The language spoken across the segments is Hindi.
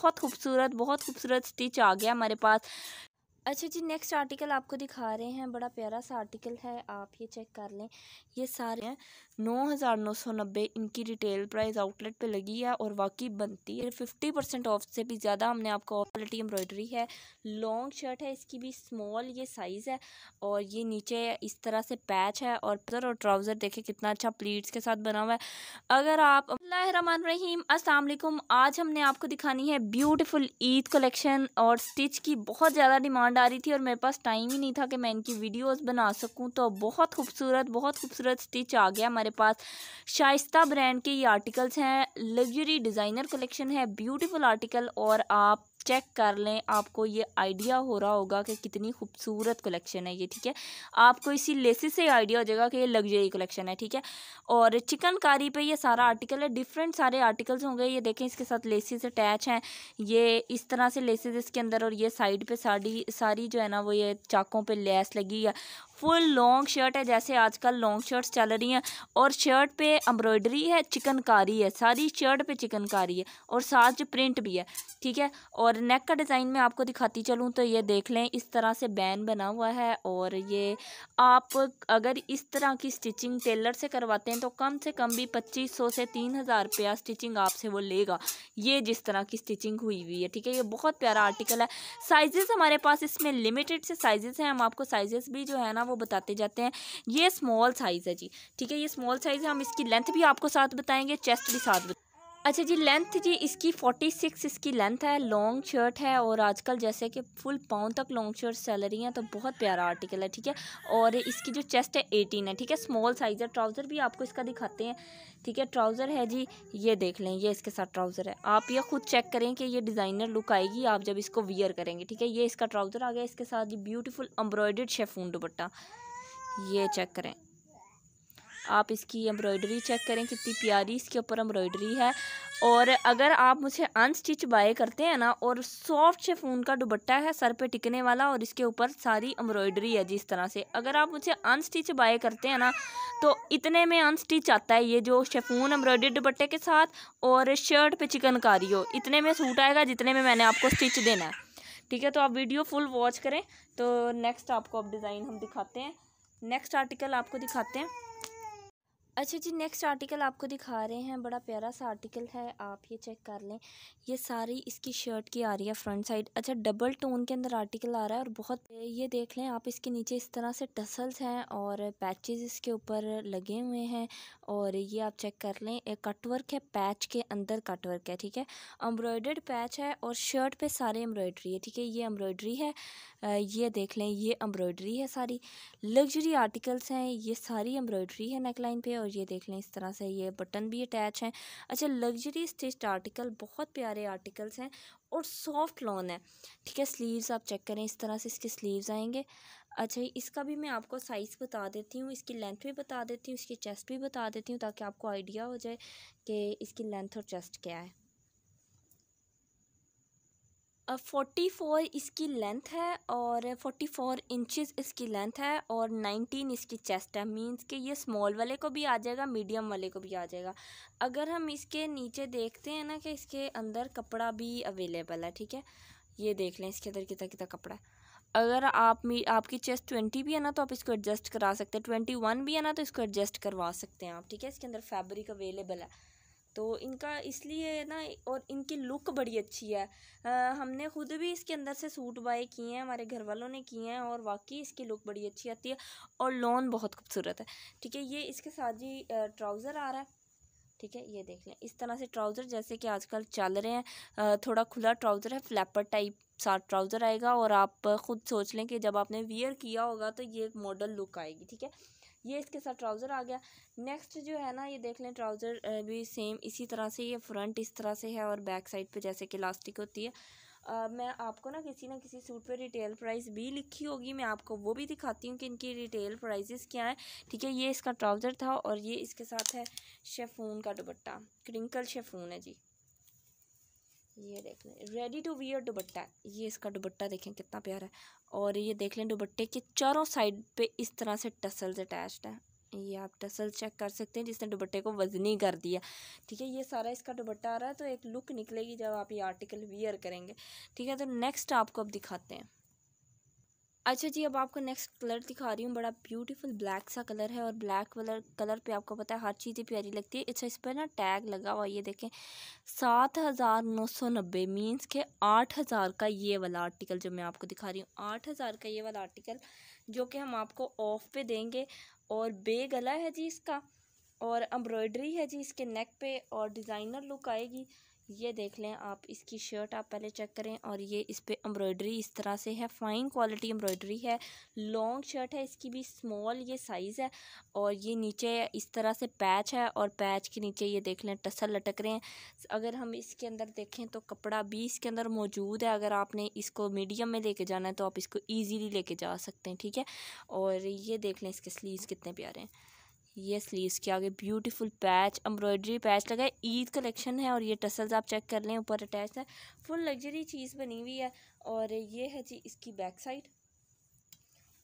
बहुत खूबसूरत बहुत खूबसूरत स्टिच आ गया हमारे पास। अच्छा जी नेक्स्ट आर्टिकल आपको दिखा रहे हैं, बड़ा प्यारा सा आर्टिकल है, आप ये चेक कर लें। ये सारे हैं, नौ हज़ार नौ सौ नब्बे, इनकी रिटेल प्राइस आउटलेट पे लगी है और वाकई बनती है। फिफ्टी परसेंट ऑफ़ से भी ज़्यादा हमने आपको क्वालिटी एम्ब्रॉयडरी है। लॉन्ग शर्ट है, इसकी भी स्मॉल ये साइज़ है और ये नीचे इस तरह से पैच है और प्लर और ट्राउज़र देखे कितना अच्छा प्लीट्स के साथ बना हुआ है। अगर आप रमान रहीम अस्सलाम आज हमने आपको दिखानी है ब्यूटीफुल ईद कलेक्शन और स्टिच की बहुत ज़्यादा डिमांड आ रही थी और मेरे पास टाइम ही नहीं था कि मैं इनकी वीडियोस बना सकूँ। तो बहुत खूबसूरत बहुत खूबसूरत स्टिच आ गया हमारे पास। शाइस्ता ब्रांड के ये आर्टिकल्स हैं। लग्जरी डिज़ाइनर कलेक्शन है। ब्यूटीफुल आर्टिकल और आप चेक कर लें, आपको ये आइडिया हो रहा होगा कि कितनी खूबसूरत कलेक्शन है ये, ठीक है? आपको इसी लेसिस से आइडिया हो जाएगा कि ये लग्जरी कलेक्शन है, ठीक है? और चिकनकारी पे ये सारा आर्टिकल है, डिफरेंट सारे आर्टिकल्स होंगे, ये देखें इसके साथ लेसिस अटैच हैं, ये इस तरह से लेसिस इसके अंदर और ये साइड पे साड़ी, सारी जो है ना वो ये चाकों पर लेस लगी है फुल लॉन्ग शर्ट है, जैसे आजकल लॉन्ग शर्ट्स चल रही हैं। और शर्ट पे एम्ब्रॉयडरी है, चिकनकारी है, सारी शर्ट पे चिकनकारी है और साथ जो प्रिंट भी है, ठीक है? और नेक का डिज़ाइन मैं आपको दिखाती चलूँ तो ये देख लें, इस तरह से बैन बना हुआ है और ये आप अगर इस तरह की स्टिचिंग टेलर से करवाते हैं तो कम से कम भी पच्चीस सौ से तीन हज़ार रुपया स्टिचिंग आपसे वो लेगा। ये जिस तरह की स्टिचिंग हुई हुई है, ठीक है? ये बहुत प्यारा आर्टिकल है। साइजेस हमारे पास इसमें लिमिटेड से साइजेस हैं। हम आपको साइजेस भी जो है ना वो बताते जाते हैं। ये स्मॉल साइज़ है जी, ठीक है? ये स्मॉल साइज़ है, हम इसकी लेंथ भी आपको साथ बताएँगे चेस्ट भी साथ अच्छा जी लेंथ जी, इसकी फोर्टी सिक्स इसकी लेंथ है लॉन्ग शर्ट है और आजकल जैसे कि फुल पाउंड तक लॉन्ग शर्ट चल रही हैं तो बहुत प्यारा आर्टिकल है, ठीक है? और इसकी जो चेस्ट है एटीन है, ठीक है? स्मॉल साइज़ है ट्राउज़र भी आपको इसका दिखाते हैं, ठीक है? ट्राउज़र है जी, ये देख लें, ये इसके साथ ट्राउज़र है। आप ये खुद चेक करें कि ये डिज़ाइनर लुक आएगी, आप जब इसको वियर करेंगे, ठीक है? ये इसका ट्राउज़र आ गया, इसके साथ जी ब्यूटीफुल एम्ब्रॉयड शेफून दुपट्टा, ये चेक करें। आप इसकी एम्ब्रॉयडरी चेक करें, कितनी प्यारी इसके ऊपर एम्ब्रॉयडरी है। और अगर आप मुझे अनस्टिच बाय करते हैं ना, और सॉफ्ट शेफून का दुबट्टा है, सर पे टिकने वाला और इसके ऊपर सारी एम्ब्रॉयडरी है जिस तरह से। अगर आप मुझे अनस्टिच बाय करते हैं ना तो इतने में अनस्टिच आता है ये जो शेफून एम्ब्रॉयडरी दुबट्टे के साथ और शर्ट पे चिकनकारी हो। इतने में सूट आएगा जितने में मैंने आपको स्टिच देना है। ठीक है तो आप वीडियो फुल वॉच करें। तो नेक्स्ट आपको अब डिज़ाइन हम दिखाते हैं। नेक्स्ट आर्टिकल आपको दिखाते हैं। अच्छा जी नेक्स्ट आर्टिकल आपको दिखा रहे हैं, बड़ा प्यारा सा आर्टिकल है, आप ये चेक कर लें। ये सारी इसकी शर्ट की आ रही है फ्रंट साइड अच्छा डबल टोन के अंदर आर्टिकल आ रहा है और बहुत, ये देख लें आप, इसके नीचे इस तरह से टसल्स हैं और पैचेस इसके ऊपर लगे हुए हैं और ये आप चेक कर लें कटवर्क है पैच के अंदर कटवर्क है, ठीक है? एम्ब्रॉयडर्ड पैच है और शर्ट पे सारे एम्ब्रॉयडरी है, ठीक है? ये एम्ब्रॉयडरी है ये देख लें, ये एम्ब्रॉयडरी है सारी। लग्जरी आर्टिकल्स हैं, ये सारी एम्ब्रॉयडरी है नेकलाइन पे और ये देख लें, इस तरह से ये बटन भी अटैच हैं। अच्छा लग्जरी स्टिच्ड आर्टिकल, बहुत प्यारे आर्टिकल्स हैं और सॉफ्ट लॉन है। ठीक है, स्लीव्स आप चेक करें, इस तरह से इसके स्लीव्स आएँगे। अच्छा इसका भी मैं आपको साइज़ बता देती हूँ, इसकी लेंथ भी बता देती हूँ, इसकी चेस्ट भी बता देती हूँ ताकि आपको आइडिया हो जाए कि इसकी लेंथ और चेस्ट क्या है। फोर्टी फोर इसकी लेंथ है और फोर्टी फोर इंचज़ इसकी लेंथ है और नाइनटीन इसकी चेस्ट है। मींस कि ये स्मॉल वाले को भी आ जाएगा मीडियम वाले को भी आ जाएगा। अगर हम इसके नीचे देखते हैं ना कि इसके अंदर कपड़ा भी अवेलेबल है, ठीक है? ये देख लें इसके अंदर कितना कितना कपड़ा है। अगर आप मी, आपकी चेस्ट ट्वेंटी भी है ना तो आप इसको एडजस्ट करा सकते हैं। ट्वेंटी वन भी है ना तो इसको एडजस्ट करवा सकते हैं आप, ठीक है? इसके अंदर फैब्रिक अवेलेबल है। तो इनका इसलिए ना और इनकी लुक बड़ी अच्छी है। आ, हमने खुद भी इसके अंदर से सूट बाय किए हैं हमारे घर वालों ने किए हैं और वाकई इसकी लुक बड़ी अच्छी आती है और लॉन बहुत खूबसूरत है। ठीक है ये इसके साथ जी ट्राउज़र आ रहा है। ठीक है ये देख लें इस तरह से ट्राउज़र जैसे कि आजकल चल रहे हैं। थोड़ा खुला ट्राउज़र है फ्लैपर टाइप साथ ट्राउज़र आएगा और आप ख़ुद सोच लें कि जब आपने वियर किया होगा तो ये मॉडल लुक आएगी। ठीक है ये इसके साथ ट्राउज़र आ गया। नेक्स्ट जो है ना ये देख लें ट्राउज़र भी सेम इसी तरह से ये फ्रंट इस तरह से है और बैक साइड पे जैसे कि इलास्टिक होती है। आ, मैं आपको ना किसी ना किसी सूट पे रिटेल प्राइस भी लिखी होगी मैं आपको वो भी दिखाती हूँ कि इनकी रिटेल प्राइजेस क्या है। ठीक है ये इसका ट्राउज़र था और ये इसके साथ है शेफून का दुपट्टा क्रिंकल शेफून है जी। ये देख लें रेडी टू वियर दुबट्टा ये इसका दुबट्टा देखें, कितना प्यारा है। और ये देख लें दुबट्टे के चारों साइड पे इस तरह से टसल्स अटैच्ड हैं। ये आप टसल चेक कर सकते हैं, जिसने दुबट्टे को वजनी कर दिया। ठीक है, ये सारा इसका दुबट्टा आ रहा है तो एक लुक निकलेगी जब आप ये आर्टिकल वियर करेंगे। ठीक है तो नेक्स्ट आपको अब दिखाते हैं। अच्छा जी, अब आपको नेक्स्ट कलर दिखा रही हूँ। बड़ा ब्यूटीफुल ब्लैक सा कलर है और ब्लैक कलर कलर पे आपको पता है हर चीज़ प्यारी लगती है। अच्छा इस पर ना टैग लगा हुआ ये देखें। सात हज़ार नौ सौ नब्बे मीन्स के आठ हज़ार का ये वाला आर्टिकल जो मैं आपको दिखा रही हूँ। आठ हज़ार का ये वाला आर्टिकल जो कि हम आपको ऑफ़ पे देंगे और बे गला है जी इसका और एम्ब्रॉयडरी है जी इसके नेक पे और डिज़ाइनर लुक आएगी। ये देख लें, आप इसकी शर्ट आप पहले चेक करें और ये इस पर एम्ब्रॉयडरी इस तरह से है फ़ाइन क्वालिटी एम्ब्रॉयडरी है। लॉन्ग शर्ट है, इसकी भी स्मॉल ये साइज़ है और ये नीचे इस तरह से पैच है और पैच के नीचे ये देख लें, टसल लटक रहे हैं। अगर हम इसके अंदर देखें तो कपड़ा भी इसके अंदर मौजूद है, अगर आपने इसको मीडियम में लेके जाना है तो आप इसको ईजीली लेके जा सकते हैं, ठीक है? और ये देख लें इसके स्लीव्स कितने प्यारे हैं। ये स्लीव्स के आगे ब्यूटीफुल पैच एम्ब्रॉयडरी पैच लगा है। ईद कलेक्शन है और ये टसल्स आप चेक कर लें, ऊपर अटैच है। फुल लग्जरी चीज़ बनी हुई है और ये है जी इसकी बैक साइड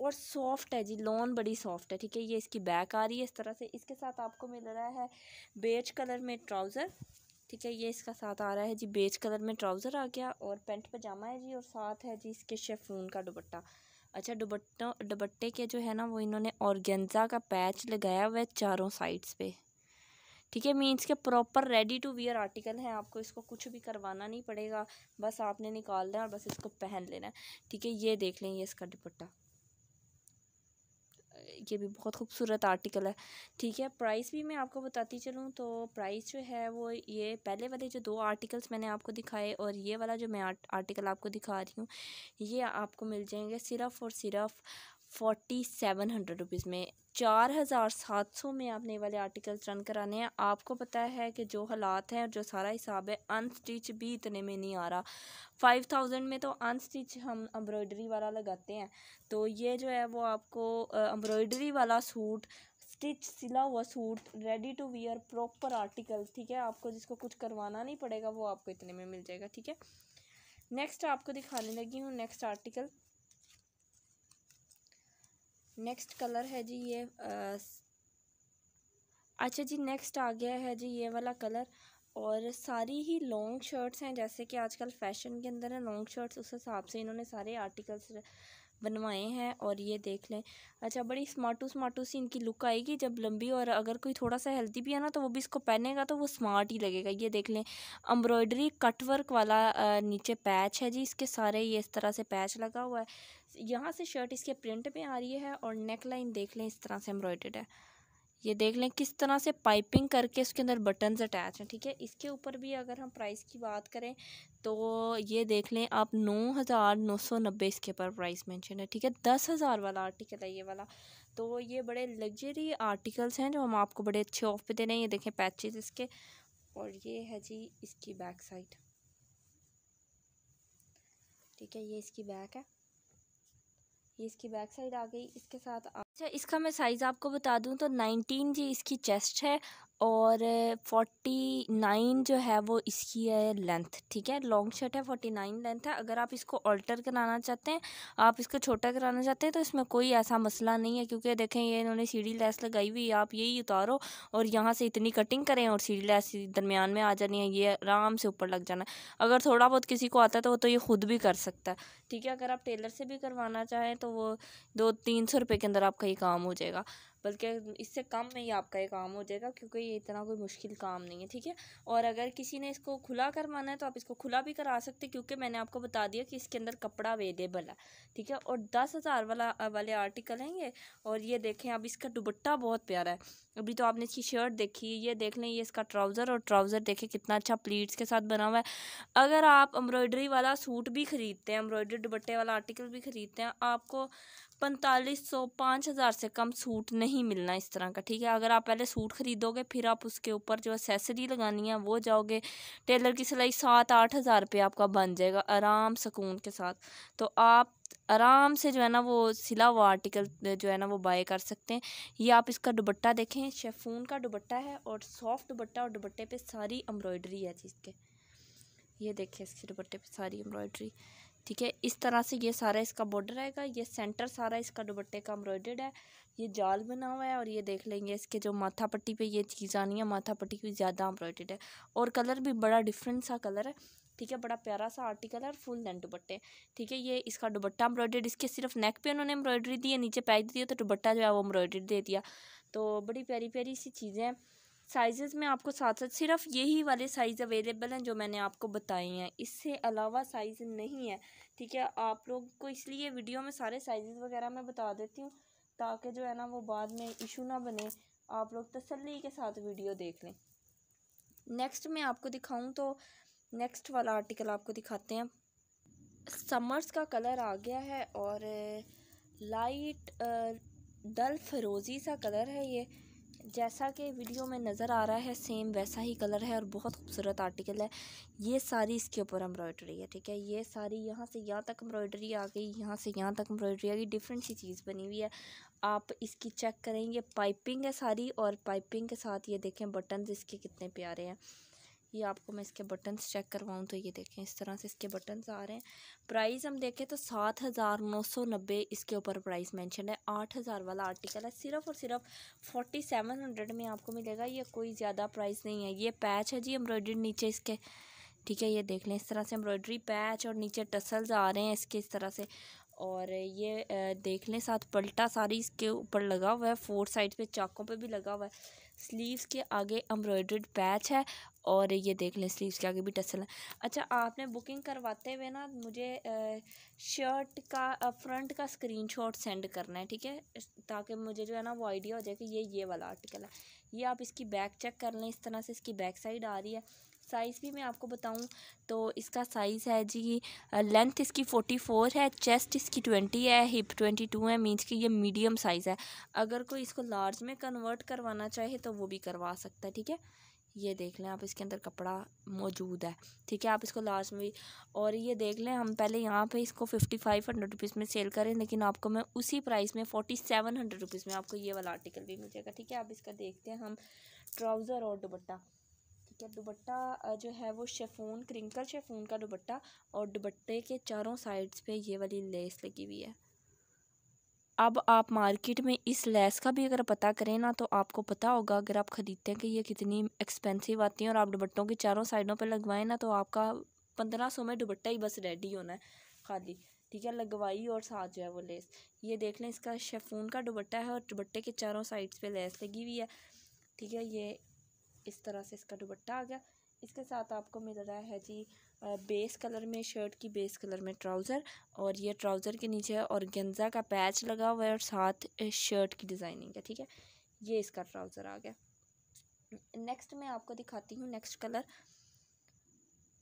और सॉफ्ट है जी लॉन बड़ी सॉफ्ट है, ठीक है? ये इसकी बैक आ रही है, इस तरह से इसके साथ आपको मिल रहा है बेज कलर में ट्राउज़र ठीक है? ये इसका साथ आ रहा है जी बेज कलर में ट्राउज़र आ गया और पेंट पजामा है जी और साथ है जी इसके शेफून का दुपट्टा। अच्छा दुबट्टों दुपट्टे के जो है ना, वो इन्होंने ऑर्गेन्जा का पैच लगाया हुआ है चारों साइड्स पे। ठीक है मीन्स के proper ready to wear article है, आपको इसको कुछ भी करवाना नहीं पड़ेगा। बस आपने निकालना है और बस इसको पहन लेना है। ठीक है, ये देख लें, ये इसका दुपट्टा ये भी बहुत खूबसूरत आर्टिकल है। ठीक है प्राइस भी मैं आपको बताती चलूँ तो प्राइस जो है वो ये पहले वाले जो दो आर्टिकल्स मैंने आपको दिखाए और ये वाला जो मैं आर्टिकल आपको दिखा रही हूँ, ये आपको मिल जाएँगे सिर्फ़ और सिर्फ़ फोर्टी सेवन हंड्रेड रुपीज़ में चार हज़ार सात सौ में आपने ये वाले आर्टिकल्स रन कराने हैं। आपको पता है कि जो हालात हैं और जो सारा हिसाब है अनस्टिच भी इतने में नहीं आ रहा। फाइव थाउज़ेंड में तो अनस्टिच हम एम्ब्रॉयडरी वाला लगाते हैं। तो ये जो है वो आपको एम्ब्रॉयडरी वाला सूट स्टिच सिला हुआ suit ready to wear proper article ठीक है? आपको जिसको कुछ करवाना नहीं पड़ेगा, वो आपको इतने में मिल जाएगा, ठीक है? नेक्स्ट आपको दिखाने लगी हूँ नेक्स्ट आर्टिकल नेक्स्ट कलर है जी ये आ, अच्छा जी नेक्स्ट आ गया है जी ये वाला कलर। और सारी ही लॉन्ग शर्ट्स हैं जैसे कि आजकल फ़ैशन के अंदर है लॉन्ग शर्ट्स उस हिसाब से इन्होंने सारे आर्टिकल्स बनवाए हैं और ये देख लें। अच्छा बड़ी स्मार्टू स्मार्टू सी इनकी लुक आएगी जब लंबी और अगर कोई थोड़ा सा हेल्दी भी है ना तो वो भी इसको पहनेगा तो वो स्मार्ट ही लगेगा। ये देख लें एम्ब्रॉयडरी कटवर्क वाला नीचे पैच है जी इसके सारे ये इस तरह से पैच लगा हुआ है। यहाँ से शर्ट इसके प्रिंट में आ रही है और नेक लाइन देख लें इस तरह से एम्ब्रॉयड है। ये देख लें किस तरह से पाइपिंग करके उसके अंदर बटन्स अटैच हैं, ठीक है? इसके ऊपर भी अगर हम प्राइस की बात करें तो ये देख लें आप नौ हज़ार नौ सौ नब्बे इसके ऊपर प्राइस मेंशन है, ठीक है? दस हज़ार वाला आर्टिकल है ये वाला। तो ये बड़े लग्जरी आर्टिकल्स हैं जो हम आपको बड़े अच्छे ऑफ़ पे दे रहे हैं। ये देखें पैचेज इसके और ये है जी इसकी बैक साइड, ठीक है? ये इसकी बैक है। ये इसकी बैक साइड आ गई, इसके साथ अच्छा इसका मैं साइज़ आपको बता दूँ तो नाइनटीन जी इसकी चेस्ट है और फोर्टी नाइन जो है वो इसकी है लेंथ, ठीक है? लॉन्ग शर्ट है, फोर्टी नाइन लेंथ है। अगर आप इसको ऑल्टर कराना चाहते हैं, आप इसको छोटा कराना चाहते हैं तो इसमें कोई ऐसा मसला नहीं है, क्योंकि देखें, ये इन्होंने सीढ़ी लेस लगाई हुई आप यही उतारो और यहाँ से इतनी कटिंग करें और सीढ़ी लेस दरमियान में आ जानी है, ये आराम से ऊपर लग जाना। अगर थोड़ा बहुत किसी को आता है तो वो तो ये खुद भी कर सकता है, ठीक है? अगर आप टेलर से भी करवाना चाहें तो वो दो तीन सौ रुपये के अंदर आपका ये काम हो जाएगा। बल्कि इससे कम में ही आपका ये काम हो जाएगा, क्योंकि ये इतना कोई मुश्किल काम नहीं है, ठीक है? और अगर किसी ने इसको खुला करवाना है तो आप इसको खुला भी करा सकते क्योंकि मैंने आपको बता दिया कि इसके अंदर कपड़ा अवेलेबल है, ठीक है? और दस हज़ार वाला, वाले आर्टिकल हैं ये, और ये देखें, अब इसका दुबट्टा बहुत प्यारा है। अभी तो आपने इसकी शर्ट देखी, ये देख लें, ये इसका ट्राउज़र और ट्राउज़र देखें कितना अच्छा प्लीट्स के साथ बना हुआ है। अगर आप एम्ब्रॉयडरी वाला सूट भी ख़रीदते हैं एम्ब्रॉयडरी दुबट्टे वाला आर्टिकल भी ख़रीदते हैं, आपको पैंतालीस सौ, पाँच हज़ार से कम सूट नहीं मिलना इस तरह का, ठीक है? अगर आप पहले सूट ख़रीदोगे, फिर आप उसके ऊपर जो एसेसरी लगानी है, वो जाओगे। टेलर की सिलाई सात आठ हज़ार रुपये आपका बन जाएगा, आराम सुकून के साथ। तो आप आराम से जो है ना, वो सिला हुआ आर्टिकल जो है ना, वो बाय कर सकते हैं। ये आप इसका दुबट्टा देखें शेफून का दुबट्टा है और सॉफ्ट दुबट्टा और दुबट्टे पे सारी एम्ब्रॉयडरी है जिसके ये देखें इसके दुपट्टे पे सारी एम्ब्रॉयडरी ठीक है, इस तरह से ये सारा इसका बॉर्डर आएगा ये सेंटर सारा इसका दुपट्टे का एम्ब्रॉयडर्ड है, ये जाल बना हुआ है और ये देख लेंगे इसके जो माथा पट्टी पे ये चीज़ आनी है माथा पट्टी की ज़्यादा एम्ब्रॉयडर्ड है और कलर भी बड़ा डिफरेंट सा कलर है, ठीक है, बड़ा प्यारा सा आर्टिकल है और फुल लेंथ दुपट्टे, ठीक है, ये इसका दुपट्टा एम्ब्रॉयडर्ड इसके सिर्फ़ नेक पे उन्होंने एम्ब्रॉयडरी दी है, नीचे पैच दिया तो दुपट्टा जो है वो एम्ब्रॉयडरी दे दिया तो बड़ी प्यारी प्यारी सी चीज़ें हैं। साइज़ में आपको साथ साथ सिर्फ़ यही वाले साइज़ अवेलेबल हैं जो मैंने आपको बताए हैं। इससे अलावा साइज़ नहीं है, ठीक है? आप लोग को इसलिए वीडियो में सारे साइज़ वगैरह मैं बता देती हूँ, ताकि जो है ना वो बाद में इशू ना बने। आप लोग तसल्ली के साथ वीडियो देख लें। नेक्स्ट मैं आपको दिखाऊँ तो नेक्स्ट वाला आर्टिकल आपको दिखाते हैं। समर्स का कलर आ गया है और लाइट डल फरोज़ी सा कलर है ये। जैसा कि वीडियो में नज़र आ रहा है सेम वैसा ही कलर है और बहुत खूबसूरत आर्टिकल है। ये सारी इसके ऊपर एम्ब्रॉयडरी है, ठीक है? ये सारी यहाँ से यहाँ तक एम्ब्रॉयडरी आ गई, यहाँ से यहाँ तक एम्ब्रॉयडरी आ गई डिफरेंट सी चीज़ बनी हुई है। आप इसकी चेक करेंगे पाइपिंग है सारी और पाइपिंग के साथ ये देखें बटन इसके कितने प्यारे हैं। ये आपको मैं इसके बटन्स चेक करवाऊँ तो ये देखें, इस तरह से इसके बटन्स आ रहे हैं। प्राइस हम देखें तो सात हज़ार नौ सौ नब्बे इसके ऊपर प्राइस मेंशन है। आठ हज़ार वाला आर्टिकल है। सिर्फ़ और सिर्फ़ फोर्टी सेवन हंड्रेड में आपको मिलेगा। ये कोई ज़्यादा प्राइस नहीं है। ये पैच है जी एम्ब्रॉयडरी नीचे इसके। ठीक है, ये देख लें। इस तरह से एम्ब्रॉयडरी पैच और नीचे टसल्स आ रहे हैं इसके, इस तरह से। और ये देख लें, साथ पलटा सारी इसके ऊपर लगा हुआ है। फोर साइड पे चाकों पे भी लगा हुआ है। स्लीव्स के आगे एम्ब्रॉयड्रेड पैच है और ये देख लें स्लीव्स के आगे भी टसल है। अच्छा आपने बुकिंग करवाते हुए ना मुझे शर्ट का फ्रंट का स्क्रीनशॉट सेंड करना है, ठीक है? ताकि मुझे जो है ना वो आइडिया हो जाए कि ये ये वाला आर्टिकल है। ये आप इसकी बैक चेक कर लें, इस तरह से इसकी बैक साइड आ रही है। साइज़ भी मैं आपको बताऊँ तो इसका साइज़ है जी लेंथ इसकी फोर्टी फोर है चेस्ट इसकी ट्वेंटी है हिप ट्वेंटी टू है मीन्स कि ये मीडियम साइज़ है। अगर कोई इसको लार्ज में कन्वर्ट करवाना चाहे तो वो भी करवा सकता है, ठीक है? ये देख लें आप, इसके अंदर कपड़ा मौजूद है, ठीक है? आप इसको लास्ट में भी, और ये देख लें हम पहले यहाँ पे इसको फिफ्टी फाइव हंड्रेड रुपीज़ में सेल करें, लेकिन आपको मैं उसी प्राइस में फोर्टी सेवन हंड्रेड रुपीज़ में आपको ये वाला आर्टिकल भी मिल जाएगा, ठीक है? आप इसका देखते हैं हम ट्राउज़र और दुपट्टा। ठीक है दुपट्टा जो है वो शेफून, क्रिंकल शेफून का दुपट्टा और दुपट्टे के चारों साइड्स पे ये वाली लेस लगी हुई है। अब आप मार्केट में इस लेस का भी अगर पता करें ना तो आपको पता होगा, अगर आप ख़रीदते हैं कि ये कितनी एक्सपेंसिव आती हैं और आप दुपट्टों के चारों साइडों पर लगवाएँ ना तो आपका पंद्रह सौ में दुपट्टा ही बस रेडी होना है, खाली। ठीक है, लगवाई और साथ जो है वो लेस। ये देख लें, इसका शेफून का दुपट्टा है और दुपट्टे के चारों साइड्स पे लेस लगी हुई है। ठीक है, ये इस तरह से इसका दुबट्टा आ गया। इसके साथ आपको मिल रहा है जी बेस कलर में, शर्ट की बेस कलर में ट्राउज़र और ये ट्राउज़र के नीचे और गेंजा का पैच लगा हुआ है और साथ शर्ट की डिज़ाइनिंग है, ठीक है? ये इसका ट्राउज़र आ गया। नेक्स्ट मैं आपको दिखाती हूँ नेक्स्ट कलर।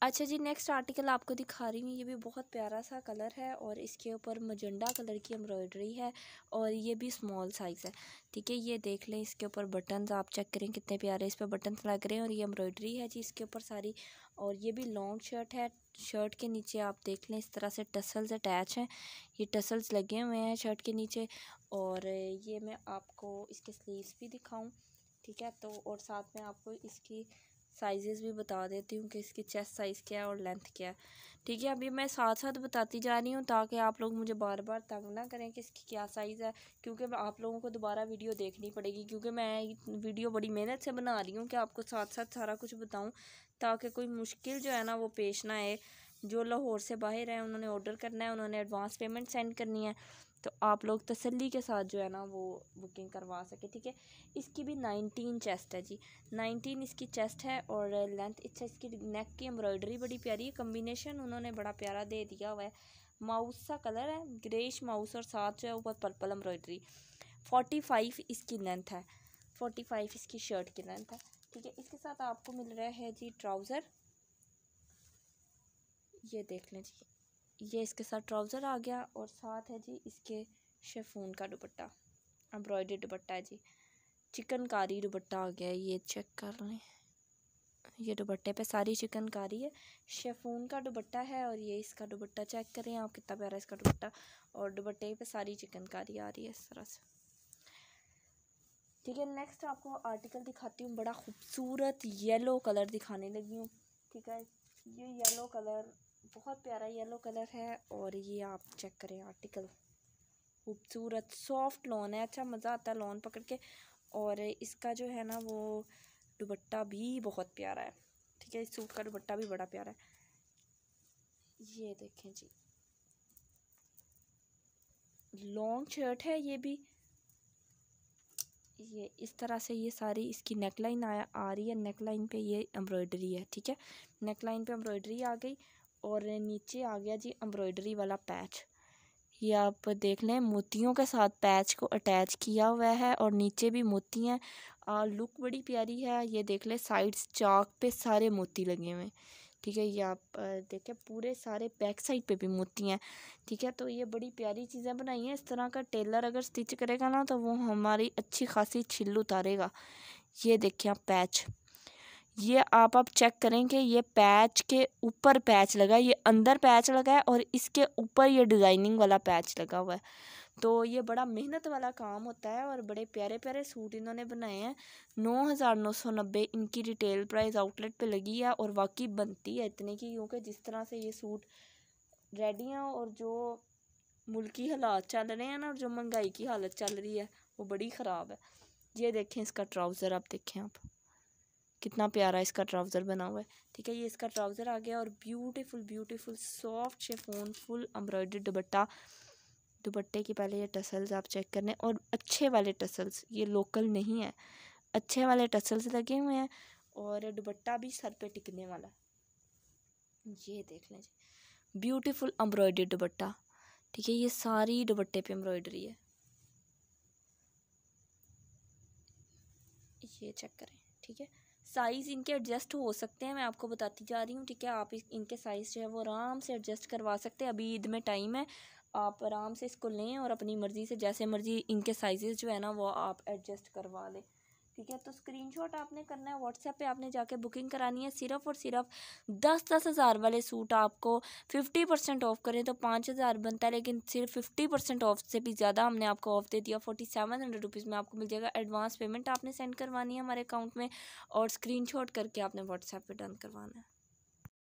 अच्छा जी नेक्स्ट आर्टिकल आपको दिखा रही हूँ। ये भी बहुत प्यारा सा कलर है और इसके ऊपर मजंडा कलर की एम्ब्रॉयडरी है और ये भी स्मॉल साइज़ है। ठीक है, ये देख लें, इसके ऊपर बटन्स आप चेक करें, कितने प्यारे इस पर बटन्स लग रहे हैं और ये एम्ब्रॉयडरी है जी इसके ऊपर सारी। और ये भी लॉन्ग शर्ट है शर्ट के नीचे आप देख लें, इस तरह से टसल्स अटैच हैं। ये टसल्स लगे हुए हैं शर्ट के नीचे और ये मैं आपको इसके स्लीव्स भी दिखाऊँ। ठीक है तो और साथ में आपको इसकी साइज़ भी बता देती हूँ कि इसकी चेस्ट साइज़ क्या है और लेंथ क्या है। ठीक है, अभी मैं साथ साथ बताती जा रही हूँ ताकि आप लोग मुझे बार बार तंग ना करें कि इसकी क्या साइज़ है, क्योंकि आप लोगों को दोबारा वीडियो देखनी पड़ेगी, क्योंकि मैं वीडियो बड़ी मेहनत से बना रही हूँ कि आपको साथ साथ सारा कुछ बताऊँ, ताकि कोई मुश्किल जो है ना वो पेश ना आए। जो लाहौर से बाहर हैं, उन्होंने ऑर्डर करना है, उन्होंने एडवांस पेमेंट सेंड करनी है तो आप लोग तसल्ली के साथ जो है ना वो बुकिंग करवा सके, ठीक है? इसकी भी नाइनटीन चेस्ट है जी। नाइनटीन इसकी चेस्ट है और लेंथ अच्छा इसकी नेक की एम्ब्रॉयडरी बड़ी प्यारी है। कम्बिनेशन उन्होंने बड़ा प्यारा दे दिया हुआ है। माउस सा कलर है ग्रेश माउस और साथ जो है ऊपर पर्पल एम्ब्रॉयडरी फोर्टी फाइव इसकी लेंथ है। फोर्टी फाइव इसकी शर्ट की लेंथ है, ठीक है? इसके साथ आपको मिल रहा है जी ट्राउज़र ये देख लें जी। ये इसके साथ ट्राउज़र आ गया और साथ है जी इसके शेफून का दुपट्टा, एम्ब्रॉयडरी दुपट्टा है जी। चिकनकारी दुपट्टा आ गया, ये चेक कर लें। ये दुपट्टे पे सारी चिकनकारी है। शेफून का दुपट्टा है और ये इसका दुपट्टा चेक करें, आप कितना प्यारा इसका दुपट्टा। और दुपट्टे पे सारी चिकनकारी आ रही है इस तरह से। ठीक है नेक्स्ट आपको आर्टिकल दिखाती हूँ। बड़ा खूबसूरत येलो कलर दिखाने लगी हूँ। ठीक है, ये येलो कलर बहुत प्यारा येलो कलर है और ये आप चेक करें आर्टिकल खूबसूरत सॉफ्ट लॉन है। अच्छा मज़ा आता है लॉन पकड़ के। और इसका जो है ना, वो दुपट्टा भी बहुत प्यारा है। ठीक है, इस सूट का दुपट्टा भी बड़ा प्यारा है। ये देखें जी। लॉन्ग शर्ट है ये भी। ये इस तरह से ये सारी इसकी नेकलाइन आया आ रही है। नेकलाइन पे ये एम्ब्रॉयडरी है। ठीक है? नेकलाइन पे एम्ब्रॉयडरी आ गई। और नीचे आ गया जी एम्ब्रॉयडरी वाला पैच ये आप देख लें, मोतियों के साथ पैच को अटैच किया हुआ है और नीचे भी मोती हैं। लुक बड़ी प्यारी है, ये देख लें साइड्स चाक पे सारे मोती लगे हुए हैं। ठीक है, ये आप देखें, पूरे सारे बैक साइड पे भी मोती हैं। ठीक है तो ये बड़ी प्यारी चीज़ें बनाई हैं। इस तरह का टेलर अगर स्टिच करेगा ना तो वो हमारी अच्छी खासी छिल उतारेगा। ये देखें आप पैच ये आप आप चेक करें कि ये पैच के ऊपर पैच लगा है, ये अंदर पैच लगा है और इसके ऊपर ये डिज़ाइनिंग वाला पैच लगा हुआ है। तो ये बड़ा मेहनत वाला काम होता है और बड़े प्यारे प्यारे सूट इन्होंने बनाए हैं। नौ हज़ार नौ सौ नब्बे इनकी रिटेल प्राइस आउटलेट पे लगी है और वाकई बनती है इतने की क्योंकि जिस तरह से ये सूट रेडी हैं और जो मुल्की हालात चल रहे हैं ना और जो महँगाई की हालत चल रही है, वो बड़ी ख़राब है। ये देखें इसका ट्राउज़र आप देखें आप। कितना प्यारा इसका ट्राउज़र बना हुआ है। ठीक है, ये इसका ट्राउज़र आ गया और beautiful beautiful soft chiffon full embroidery dupatta. दुपट्टे की पहले ये टसल्स आप चेक करने। और अच्छे वाले टसल्स ये लोकल नहीं है। अच्छे वाले टसल्स लगे हुए हैं और दुपट्टा भी सर पे टिकने वाला। ये देख लें जी ब्यूटीफुल एम्ब्रॉयडरी दुपट्टा। ठीक है, ये सारी दुपट्टे पे एम्ब्रॉयडरी है। ये चेक करें, ठीक है। साइज़ इनके एडजस्ट हो सकते हैं, मैं आपको बताती जा रही हूँ, ठीक है? आप इनके साइज़ जो है वो आराम से एडजस्ट करवा सकते हैं। अभी ईद में टाइम है, आप आराम से इसको लें और अपनी मर्ज़ी से, जैसे मर्ज़ी इनके साइज़ जो है ना, वो आप एडजस्ट करवा लें। ठीक है? तो स्क्रीनशॉट आपने करना है व्हाट्सएप पे आपने जाके बुकिंग करानी है। सिर्फ़ और सिर्फ़ दस दस हज़ार वाले सूट आपको फिफ्टी परसेंट ऑफ़ करें तो पाँच हज़ार बनता है, लेकिन सिर्फ़ फिफ्टी परसेंट ऑफ़ से भी ज़्यादा हमने आपको ऑफ़ दे दिया। फोर्टी सेवन हंड्रेड रुपीज़ में आपको मिल जाएगा। एडवांस पेमेंट आपने सेंड करवानी है हमारे अकाउंट में और स्क्रीन करके आपने व्हाट्सएप पर डन करवाना है।